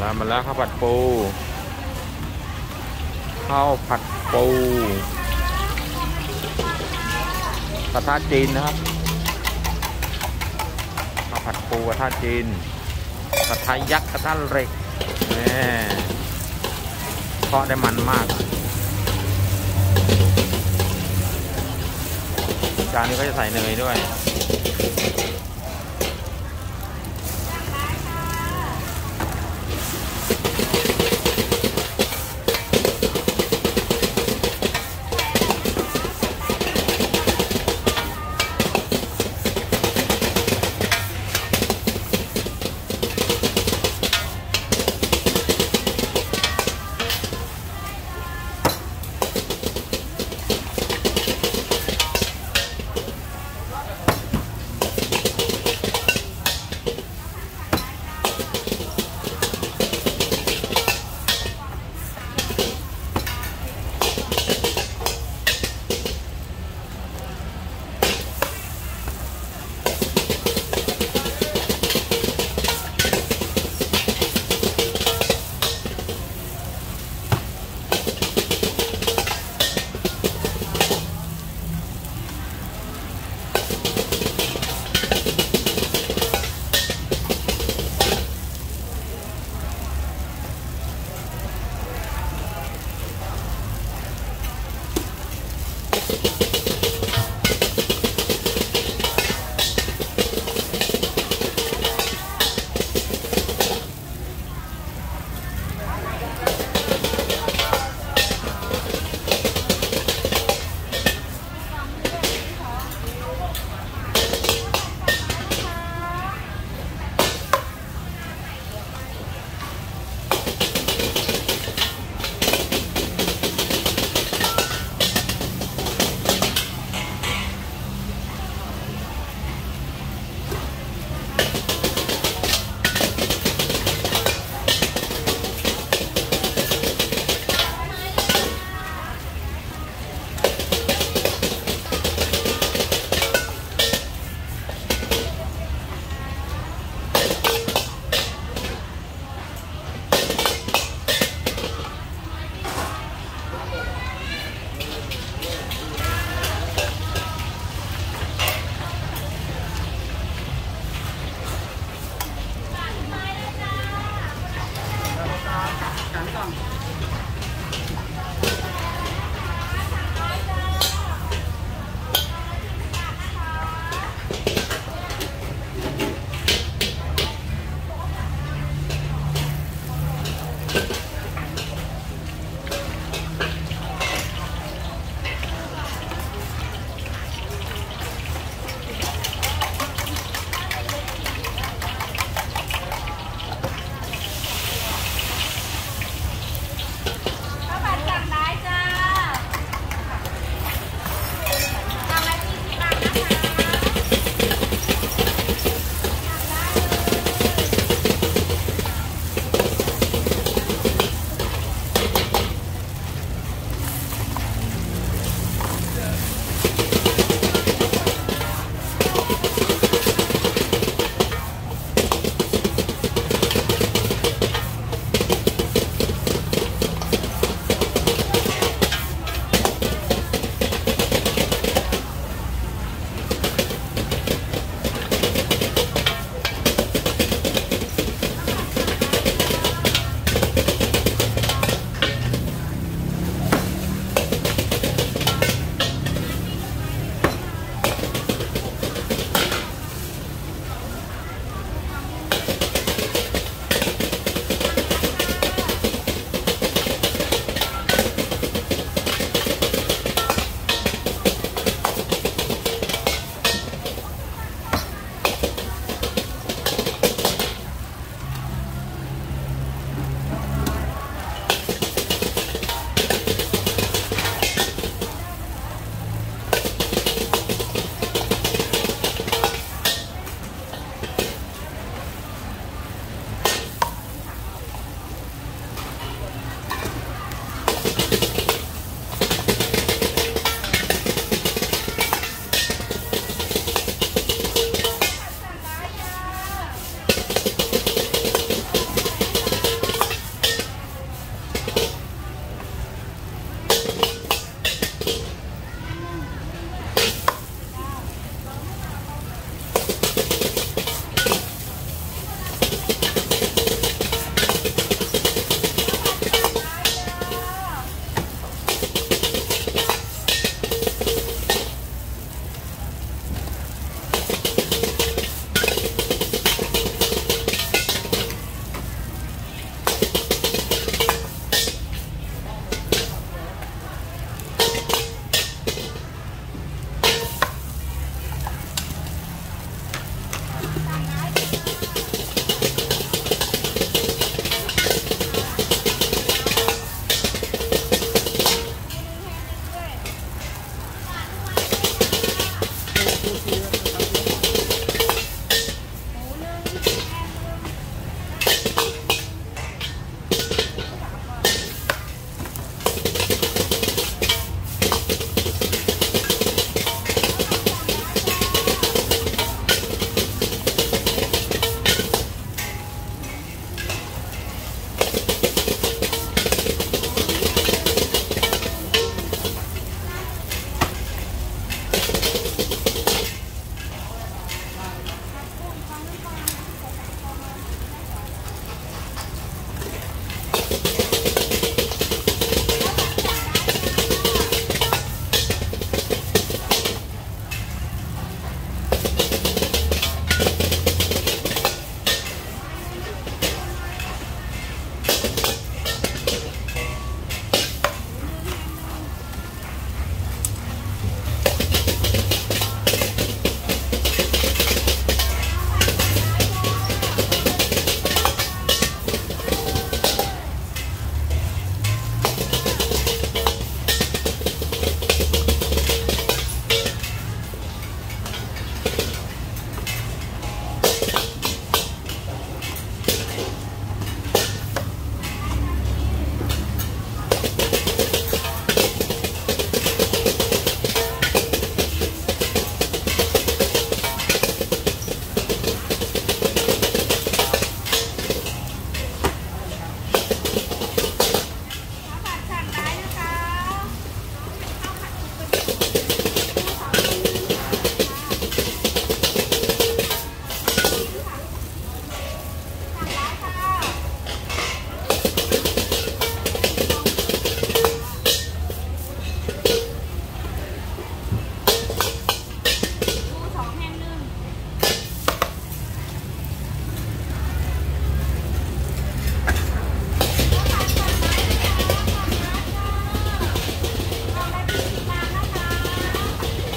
แล้วมาแล้วข้าวผัดปู ข้าวผัดปูกระทะจีนนะครับข้าวผัดปูกระทะจีนกระทะยักษ์กระทะเหล็กนี่ทอดได้มันมาก จานนี้ก็จะใส่เนยด้วย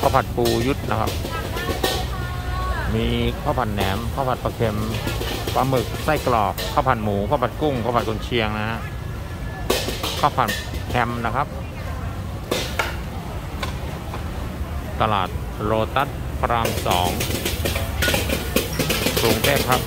ข้าวผัดปูยุทธนะครับ มีข้าวผัดแหนมข้าวผัดปลาเค็มปลาหมึกไส้กรอกข้าวผัดหมูข้าวผัดกุ้งข้าวผัดกุนเชียงนะฮะข้าวผัดแฮมนะครับ ตลาดโรตัสพระรามสองกรุงเทพครับ